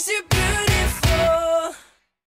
makes you